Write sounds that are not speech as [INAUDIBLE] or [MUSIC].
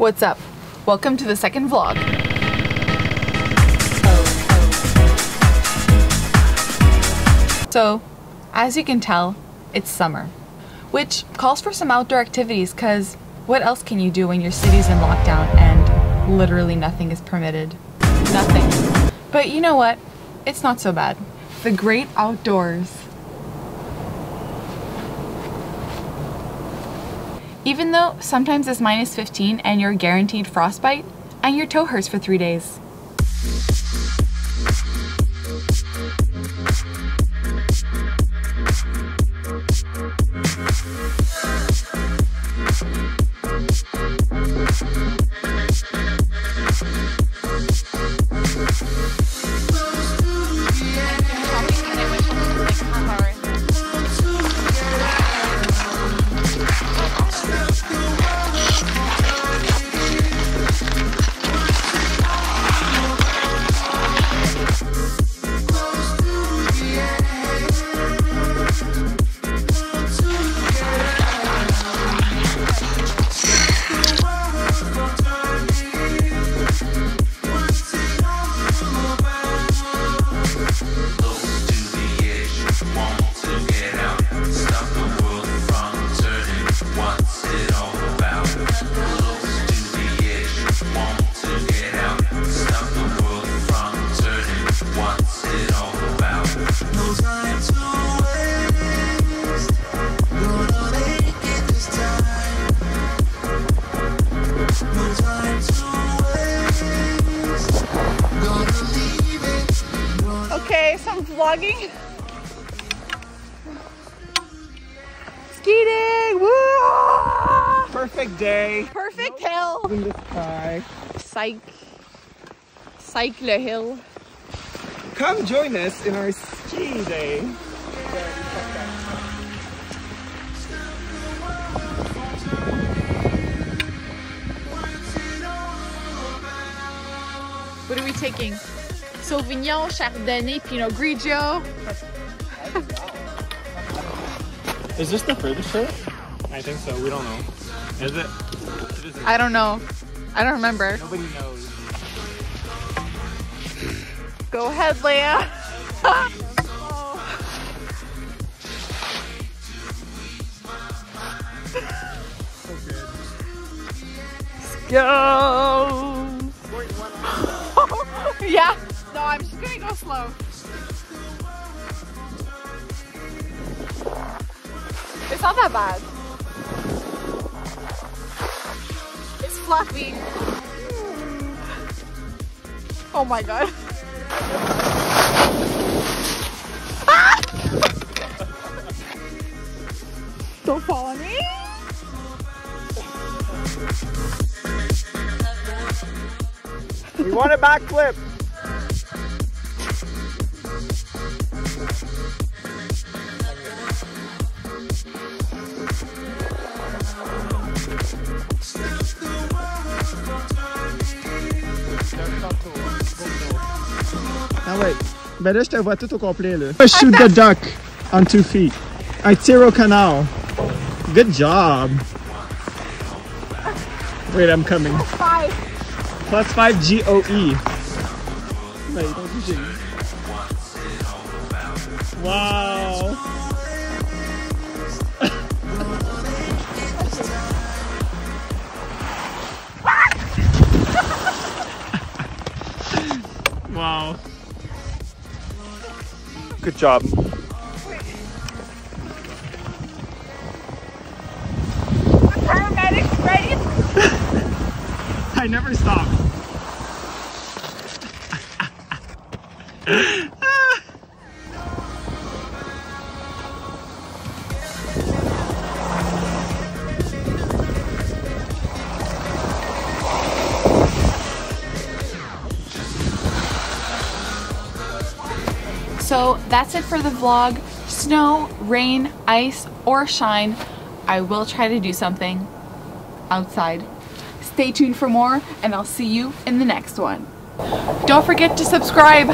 What's up? Welcome to the second vlog. So, as you can tell, it's summer, which calls for some outdoor activities because what else can you do when your city's in lockdown and literally nothing is permitted? Nothing. But you know what? It's not so bad. The great outdoors. Even though sometimes it's minus 15 and you're guaranteed frostbite, and your toe hurts for three days. Vlogging. Skating! Woo! Perfect day Perfect hill. in the sky. Psych. Psych le hill. Come join us in our ski day. What are we taking? Sauvignon, Chardonnay, Pinot Grigio. Is this the furthest trip? I think so. We don't know. Is it? it is I don't know. I don't remember. Nobody knows. Go ahead, Leah. [LAUGHS] So. Go. [LAUGHS] yeah. No, I'm just gonna go slow. It's not that bad. It's fluffy. Oh my god. [LAUGHS] Don't fall on me. We want a backflip. Ouais. Ben là, je te vois tout au complet, là. Shoot the duck on two feet. Un tir au canard. Good job. Wait, I'm coming. Five. Plus 5 G-O-E. Wait, don't you? Wow. wow. Good job. Paramedics [LAUGHS] ready? I never stop. [LAUGHS] So that's it for the vlog. Snow, rain, ice, or shine, I will try to do something outside. Stay tuned for more, and I'll see you in the next one. Don't forget to subscribe.